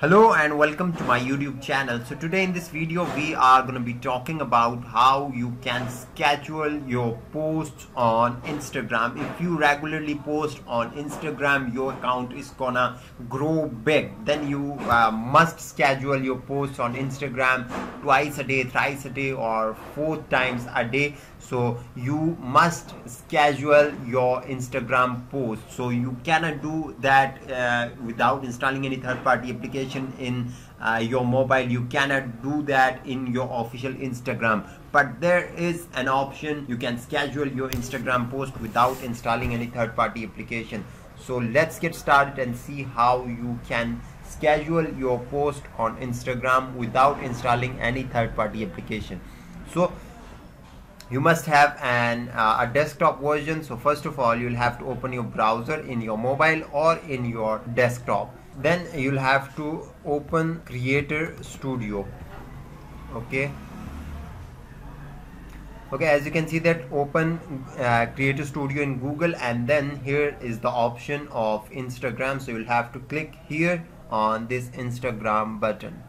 Hello and welcome to my YouTube channel. So today in this video we are going to be talking about how you can schedule your posts on Instagram. If you regularly post on Instagram your account is gonna grow big. Then you uh, must schedule your posts on Instagram twice a day, thrice a day or four times a day. So you must schedule your Instagram post. So you cannot do that uh, without installing any third party application in uh, your mobile. You cannot do that in your official instagram. But there is an option. You can schedule your instagram post without installing any third party application. So let's get started and see how you can schedule your post on instagram without installing any third party application. So you must have an uh, a desktop version. So first of all you'll have to open your browser in your mobile or in your desktop. Then you'll have to open creator studio. Okay? Okay as you can see that open uh, creator studio in google and then here is the option of instagram. So you'll have to click here on this instagram button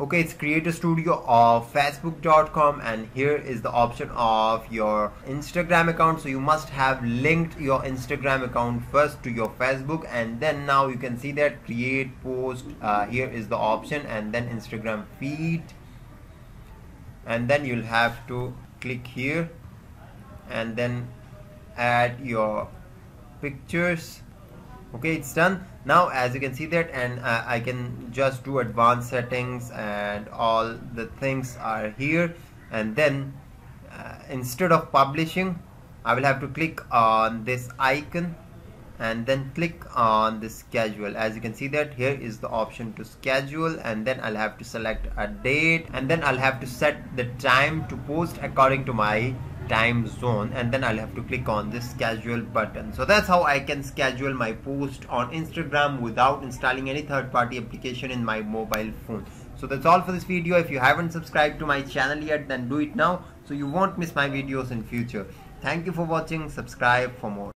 okay it's creator studio of facebook.com and here is the option of your instagram account. So you must have linked your instagram account first to your facebook and then now you can see that create post uh, here is the option and then instagram feed. And then you'll have to click here and then add your pictures okay it's done. Now as you can see that and uh, I can just do advanced settings and all the things are here. And then uh, instead of publishing I will have to click on this icon and then click on the schedule. As you can see that here is the option to schedule and then I'll have to select a date and then I'll have to set the time to post according to my time zone and then I'll have to click on this schedule button. So that's how I can schedule my post on Instagram without installing any third-party application in my mobile phone. So that's all for this video. If you haven't subscribed to my channel yet then do it now so you won't miss my videos in future. Thank you for watching. Subscribe for more